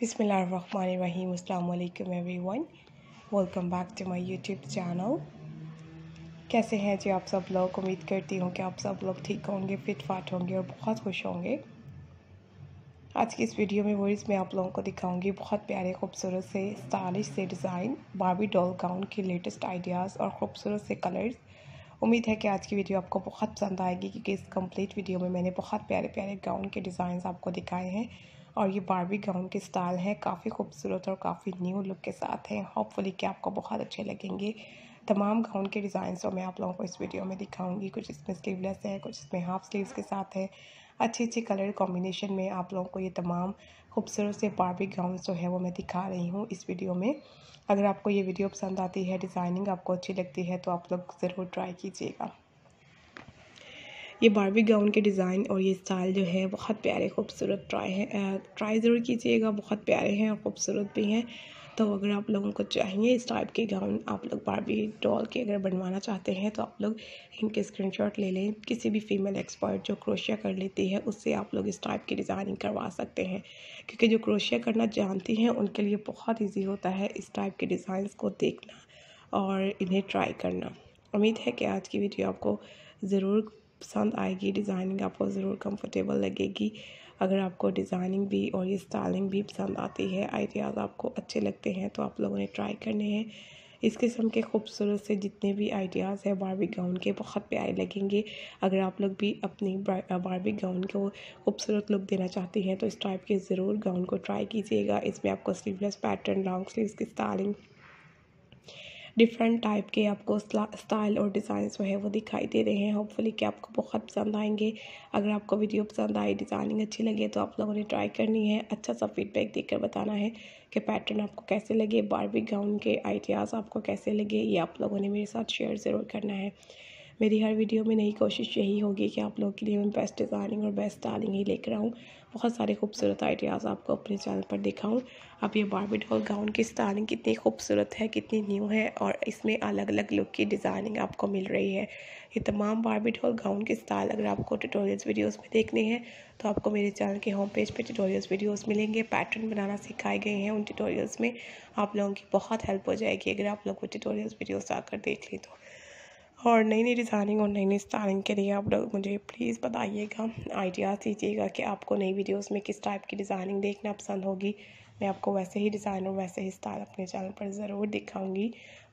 Bismillahir Rahmanir Rahim Assalamu alaikum everyone welcome back to my YouTube channel. कैसे हैं जी आप सब लोग? उम्मीद करती हूँ कि आप सब लोग ठीक होंगे, फिट फाट होंगे और बहुत खुश होंगे। आज की इस वीडियो में वो मैं आप लोगों को दिखाऊँगी बहुत प्यारे, खूबसूरत से स्टाइलिश से डिज़ाइन बारबी डॉल गाउन के लेटेस्ट आइडियाज़ और ख़ूबसूरत से कलर्स उम्मीद है कि आज की वीडियो आपको बहुत पसंद आएगी, क्योंकि इस कंप्लीट वीडियो में मैंने बहुत प्यारे प्यारे गाउन के डिज़ाइन आपको दिखाए हैं। और ये बारबी गाउन के स्टाइल है। काफ़ी खूबसूरत और काफ़ी न्यू लुक के साथ हैं। होपफुली कि आपको बहुत अच्छे लगेंगे। तमाम गाउन के डिज़ाइन तो मैं आप लोगों को इस वीडियो में दिखाऊँगी, कुछ इसमें स्लीवलेस है, कुछ इसमें हाफ़ स्लीव्स के साथ है। अच्छी अच्छी कलर कॉम्बिनेशन में आप लोगों को ये तमाम खूबसूरत से बारबी गाउन जो है वो मैं दिखा रही हूँ इस वीडियो में। अगर आपको ये वीडियो पसंद आती है डिज़ाइनिंग आपको अच्छी लगती है तो आप लोग ज़रूर ट्राई कीजिएगा। ये बारबी गाउन के डिज़ाइन और ये स्टाइल जो है, बहुत प्यारे, खूबसूरत ट्राई है। ट्राई ज़रूर कीजिएगा, बहुत प्यारे हैं और ख़ूबसूरत भी हैं। तो अगर आप लोगों को चाहिए इस टाइप के गाउन आप लोग बारबी डॉल के अगर बनवाना चाहते हैं तो आप लोग इनके स्क्रीनशॉट ले लें। किसी भी फीमेल एक्सपर्ट जो क्रोशिया कर लेती है, उससे आप लोग इस टाइप की डिज़ाइनिंग करवा सकते हैं। क्योंकि जो क्रोशिया करना जानती हैं, उनके लिए बहुत ईजी होता है इस टाइप के डिज़ाइंस को देखना और इन्हें ट्राई करना। उम्मीद है कि आज की वीडियो आपको ज़रूर पसंद आएगी डिज़ाइनिंग आपको ज़रूर कंफर्टेबल लगेगी। अगर आपको डिज़ाइनिंग भी और ये स्टाइलिंग भी पसंद आती है आइडियाज़ आपको अच्छे लगते हैं तो आप लोगों ने ट्राई करने हैं। इस किस्म के खूबसूरत से जितने भी आइडियाज़ हैं बारबी गाउन के बहुत प्यारे लगेंगे। अगर आप लोग भी अपनी बारबी गाउन को खूबसूरत लुक देना चाहती हैं तो इस टाइप के ज़रूर गाउन को ट्राई कीजिएगा। इसमें आपको स्लीवलेस पैटर्न लॉन्ग स्लीव्स की स्टाइलिंग डिफरेंट टाइप के आपको स्टाइल और डिज़ाइन जो है वो दिखाई दे रहे हैं। होपफुली कि आपको बहुत पसंद आएँगे। अगर आपको वीडियो पसंद आई डिज़ाइनिंग अच्छी लगे तो आप लोगों ने ट्राई करनी है। अच्छा सा फीडबैक देकर बताना है कि पैटर्न आपको कैसे लगे बारबी गाउन के आइडियाज़ आपको कैसे लगे, ये आप लोगों ने मेरे साथ शेयर ज़रूर करना है। मेरी हर वीडियो में नई कोशिश यही होगी कि आप लोगों के लिए मैं बेस्ट डिज़ाइनिंग और बेस्ट स्टाइलिंग ही लेकर आऊँ। बहुत सारे खूबसूरत आइडियाज़ आपको अपने चैनल पर दिखाऊँ। अब ये बारबी डॉल गाउन की स्टाइलिंग कितनी खूबसूरत है, कितनी न्यू है और इसमें अलग अलग लुक की डिज़ाइनिंग आपको मिल रही है। ये तमाम बारबी डॉल गाउन की स्टाइल अगर आपको ट्यूटोरियल्स वीडियोस में देखने हैं तो आपको मेरे चैनल के होम पेज पे ट्यूटोरियल्स वीडियोस मिलेंगे। पैटर्न बनाना सिखाए गए हैं उन ट्यूटोरियल्स में। आप लोगों की बहुत हेल्प हो जाएगी अगर आप लोग वो ट्यूटोरियल्स वीडियोस आकर देख लें तो। और नई नई डिज़ाइनिंग और नई नई स्टाइलिंग के लिए आप लोग मुझे प्लीज़ बताइएगा आइडियाज़ दीजिएगा कि आपको नई वीडियोस में किस टाइप की डिज़ाइनिंग देखना पसंद होगी। मैं आपको वैसे ही डिज़ाइन और वैसे ही स्टाइल अपने चैनल पर ज़रूर दिखाऊँगी।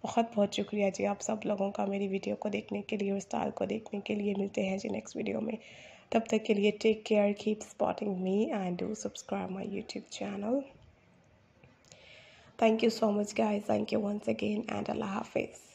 बहुत बहुत शुक्रिया जी आप सब लोगों का मेरी वीडियो को देखने के लिए और स्टाइल को देखने के लिए। मिलते हैं जी नेक्स्ट वीडियो में। तब तक के लिए take care keep spotting me and do subscribe my YouTube channel thank you so much guys thank you once again and Allah हाफिज़